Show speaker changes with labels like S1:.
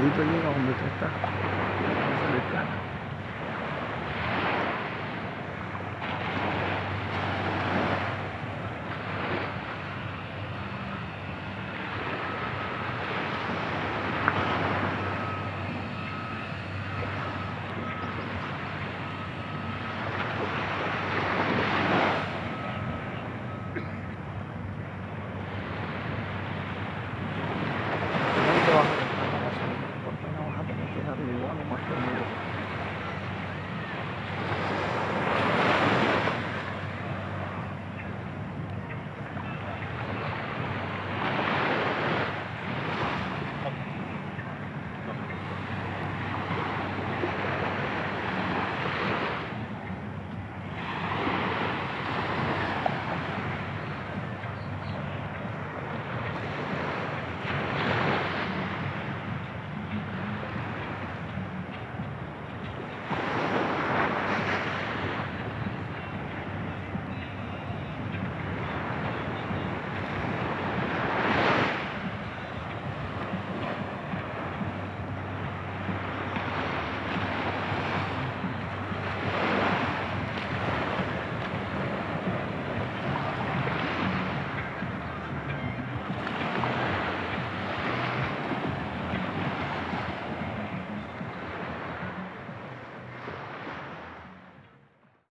S1: Todito llega donde tú estás.